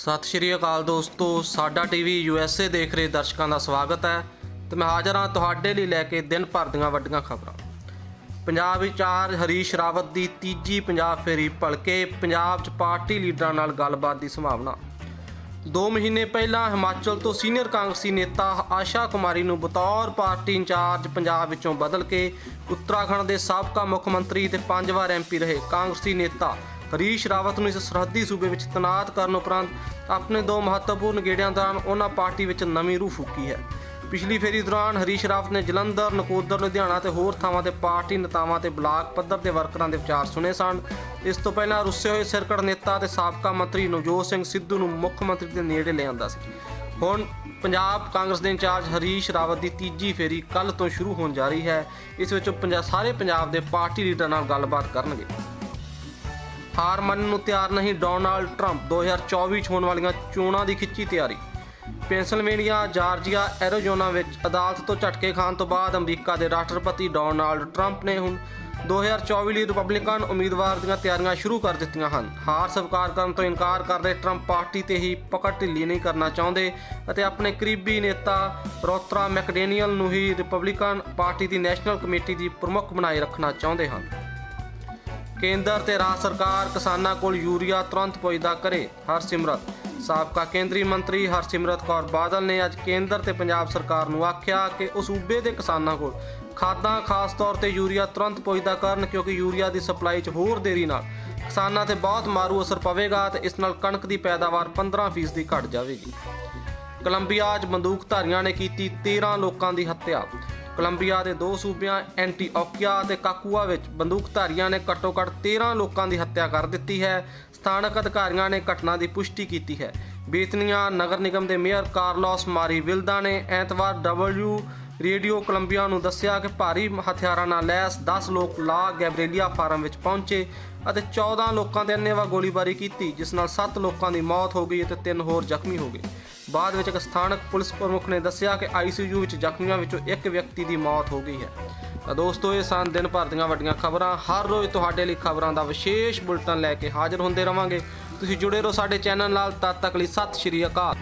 ਸਤਿ ਸ਼੍ਰੀ ਅਕਾਲ ਦੋਸਤੋ, ਸਾਡਾ ਟੀਵੀ ਯੂਐਸਏ ਦੇਖ ਰਹੇ ਦਰਸ਼ਕਾਂ ਦਾ ਸਵਾਗਤ ਹੈ ਤੇ ਮੈਂ ਹਾਜ਼ਰ ਹਾਂ ਤੁਹਾਡੇ ਲਈ ਲੈ ਕੇ ਦਿਨ ਭਰ ਦੀਆਂ ਵੱਡੀਆਂ ਖਬਰਾਂ। ਪੰਜਾਬ ਵਿਚਾਰ ਹਰੀਸ਼ ਰਾਵਤ ਦੀ ਤੀਜੀ ਪੰਜਾਬ ਫੇਰੀ ਭਲਕੇ ਪੰਜਾਬ 'ਚ ਪਾਰਟੀ ਲੀਡਰਾਂ ਨਾਲ ਗੱਲਬਾਤ ਦੀ ਸੰਭਾਵਨਾ। 2 ਮਹੀਨੇ ਪਹਿਲਾਂ ਹਿਮਾਚਲ ਤੋਂ ਸੀਨੀਅਰ ਕਾਂਗਰਸੀ ਨੇਤਾ ਆਸ਼ਾ ਕੁਮਾਰੀ ਨੂੰ ਬਤੌਰ ਪਾਰਟੀ ਇੰਚਾਰਜ ਪੰਜਾਬ ਵਿੱਚੋਂ ਬਦਲ ਕੇ ਉੱਤਰਾਖੰਡ ਦੇ ਸਾਬਕਾ ਮੁੱਖ ਮੰਤਰੀ ਤੇ ਪੰਜ ਵਾਰ ਐਮਪੀ ਰਹੇ ਕਾਂਗਰਸੀ ਨੇਤਾ ਹਰੀਸ਼ ਰਾਵਤ ਨੂੰ ਇਸ ਸਰਹੱਦੀ ਸੂਬੇ ਵਿੱਚ ਤੈਨਾਤ ਕਰਨ ਉਪਰੰਤ ਆਪਣੇ ਦੋ ਮਹੱਤਵਪੂਰਨ ਗੇੜਿਆਂ ਦੌਰਾਨ ਉਹਨਾਂ ਪਾਰਟੀ ਵਿੱਚ ਨਵੀਂ ਰੂਹ ਫੂਕੀ ਹੈ। ਪਿਛਲੀ ਫੇਰੀ ਦੌਰਾਨ ਹਰੀਸ਼ ਰਾਵਤ ਨੇ ਜਲੰਧਰ, ਨਕੋਦਰ, ਲੁਧਿਆਣਾ ਤੇ ਹੋਰ ਥਾਵਾਂ ਤੇ ਪਾਰਟੀ ਨੇਤਾਵਾਂ ਤੇ ਬਲਾਕ ਪੱਧਰ ਦੇ ਵਰਕਰਾਂ ਦੇ ਵਿਚਾਰ ਸੁਣੇ ਸਨ। ਇਸ ਤੋਂ ਪਹਿਲਾਂ ਰੁੱਸੇ ਹੋਏ ਸਿਰਕੜ ਨੇਤਾ ਤੇ ਸਾਬਕਾ ਮੰਤਰੀ ਨਵਜੋਤ ਸਿੰਘ ਸਿੱਧੂ ਨੂੰ ਮੁੱਖ ਮੰਤਰੀ ਦੇ ਨੇੜੇ ਲਿਆਂਦਾ ਸੀ। ਹੁਣ ਪੰਜਾਬ ਕਾਂਗਰਸ ਦੇ ਇੰਚਾਰਜ ਹਰੀਸ਼ ਰਾਵਤ ਦੀ ਤੀਜੀ ਫੇਰੀ ਕੱਲ ਤੋਂ ਸ਼ੁਰੂ ਹੋਣ ਜਾ ਰਹੀ ਹੈ। ਇਸ ਵਿੱਚ ਉਹ ਪੰਜਾ, ਸਾਰੇ ਪੰਜਾਬ ਦੇ ਪਾਰਟੀ ਲੀਡਰਾਂ ਨਾਲ ਗੱਲਬਾਤ ਕਰਨਗੇ। ਹਾਰ ਮੰਨਣ ਨੂੰ ਤਿਆਰ ਨਹੀਂ ਡੋਨਾਲਡ ਟਰੰਪ। 2024 ਚ ਹੋਣ ਵਾਲੀਆਂ ਚੋਣਾਂ ਦੀ ਖਿੱਚੀ ਤਿਆਰੀ। ਪੈਂਸਲਵੇਨੀਆ ਜਾਰਜੀਆ, ਐਰੀਜ਼ੋਨਾ ਵਿੱਚ ਅਦਾਲਤ ਤੋਂ ਝਟਕੇ ਖਾਣ ਤੋਂ ਬਾਅਦ ਅਮਰੀਕਾ ਦੇ ਰਾਸ਼ਟਰਪਤੀ ਡੋਨਾਲਡ ਟਰੰਪ ਨੇ ਹੁਣ 2024 ਲਈ ਰਿਪਬਲਿਕਨ ਉਮੀਦਵਾਰ ਦੀਆਂ ਤਿਆਰੀਆਂ ਸ਼ੁਰੂ ਕਰ ਦਿੱਤੀਆਂ ਹਨ। ਹਾਰ ਸਵੀਕਾਰ ਕਰਨ ਤੋਂ ਇਨਕਾਰ ਕਰ ਰਹੇ ਟਰੰਪ ਪਾਰਟੀ ਤੇ ਹੀ ਪਕੜ ਢਿੱਲੀ ਨਹੀਂ ਕਰਨਾ ਚਾਹੁੰਦੇ ਅਤੇ ਆਪਣੇ ਕਰੀਬੀ ਨੇਤਾ ਰੋਤਰਾ ਮੈਕਡੇਨੀਅਲ ਨੂੰ ਹੀ ਰਿਪਬਲਿਕਨ ਪਾਰਟੀ ਦੀ ਨੈਸ਼ਨਲ ਕਮੇਟੀ ਦੀ ਪ੍ਰਮੁੱਖ ਬਣਾਏ ਰੱਖਣਾ ਚਾਹੁੰਦੇ ਹਨ। ਕੇਂਦਰ ਤੇ ਰਾਜ ਸਰਕਾਰ ਕਿਸਾਨਾਂ ਕੋਲ ਯੂਰੀਆ ਤੁਰੰਤ ਪੁੱਜਦਾ ਕਰੇ। ਹਰਸਿਮਰਤ। ਸਾਬਕਾ ਕੇਂਦਰੀ ਮੰਤਰੀ ਹਰਸਿਮਰਤ ਕੌਰ ਬਾਦਲ ਨੇ ਅੱਜ ਕੇਂਦਰ ਤੇ ਪੰਜਾਬ ਸਰਕਾਰ ਨੂੰ ਆਖਿਆ ਕਿ ਉਹ ਸੂਬੇ ਦੇ ਕਿਸਾਨਾਂ ਕੋਲ ਖਾਦਾਂ, ਖਾਸ ਤੌਰ ਤੇ ਯੂਰੀਆ ਤੁਰੰਤ ਪੁੱਜਦਾ ਕਰਨ ਕਿਉਂਕਿ ਯੂਰੀਆ ਦੀ ਸਪਲਾਈ 'ਚ ਹੋਰ ਦੇਰੀ ਨਾਲ ਕਿਸਾਨਾਂ ਤੇ ਬਹੁਤ ਮਾਰੂ ਅਸਰ ਪਵੇਗਾ ਤੇ ਇਸ ਨਾਲ ਕਣਕ ਦੀ ਪੈਦਾਵਾਰ 15% ਦੀ ਘਟ ਜਾਵੇਗੀ। ਕੋਲੰਬੀਆ 'ਚ ਬੰਦੂਕਧਾਰੀਆਂ ਨੇ ਕੀਤੀ 13 ਲੋਕਾਂ ਦੀ ਹੱਤਿਆ। ਕੋਲੰਬੀਆ ਦੇ ਦੋ ਸੂਬਿਆਂ ਐਂਟੀਓਕੀਆ ਅਤੇ ਕਾਕੂਆ ਵਿੱਚ ਬੰਦੂਕਧਾਰੀਆਂ ਨੇ ਘੱਟੋ-ਘੱਟ 13 ਲੋਕਾਂ ਦੀ ਹੱਤਿਆ ਕਰ ਦਿੱਤੀ ਹੈ। ਸਥਾਨਕ ਅਧਿਕਾਰੀਆਂ ਨੇ ਘਟਨਾ ਦੀ ਪੁਸ਼ਟੀ ਕੀਤੀ ਹੈ। ਬੇਤਨੀਆ ਨਗਰ ਨਿਗਮ ਦੇ ਮੇਅਰ ਕਾਰਲੋਸ ਮਾਰੀ ਵਿਲਦਾ ਨੇ ਐਤਵਾਰ ਡਬਲਯੂ ਰੇਡੀਓ ਕੋਲੰਬੀਆ ਨੂੰ ਦੱਸਿਆ ਕਿ ਭਾਰੀ ਹਥਿਆਰਾਂ ਨਾਲ ਲੈਸ 10 ਲੋਕ ਲਾ ਗੈਬਰੇਲੀਆ ਫਾਰਮ ਵਿੱਚ ਪਹੁੰਚੇ ਅਤੇ 14 ਲੋਕਾਂ ਤੇ ਅੰਨ੍ਹੇਵਾਹ ਗੋਲੀਬਾਰੀ ਕੀਤੀ, ਜਿਸ ਨਾਲ 7 ਲੋਕਾਂ ਦੀ ਮੌਤ ਹੋ ਗਈ ਅਤੇ 3 ਹੋਰ ਜ਼ਖਮੀ ਹੋ ਗਏ। ਬਾਅਦ ਵਿੱਚ ਇੱਕ ਸਥਾਨਕ ਪੁਲਿਸ ਪ੍ਰਮੁੱਖ ਨੇ ਦੱਸਿਆ ਕਿ ਆਈਸੀਯੂ ਵਿੱਚ ਜ਼ਖਮੀਆਂ ਵਿੱਚੋਂ ਇੱਕ ਵਿਅਕਤੀ ਦੀ ਮੌਤ ਹੋ ਗਈ ਹੈ। ਤਾਂ ਦੋਸਤੋ, ਇਹ ਸਨ ਦਿਨ ਭਰ ਦੀਆਂ ਵੱਡੀਆਂ ਖਬਰਾਂ। ਹਰ ਰੋਜ਼ ਤੁਹਾਡੇ ਲਈ ਖਬਰਾਂ ਦਾ ਵਿਸ਼ੇਸ਼ ਬੁਲਟਨ ਲੈ ਕੇ ਹਾਜ਼ਰ ਹੁੰਦੇ ਰਵਾਂਗੇ। ਤੁਸੀਂ ਜੁੜੇ ਰਹੋ ਸਾਡੇ ਚੈਨਲ ਨਾਲ। ਤਦ ਤੱਕ ਲਈ ਸਤਿ ਸ਼੍ਰੀ ਅਕਾਲ।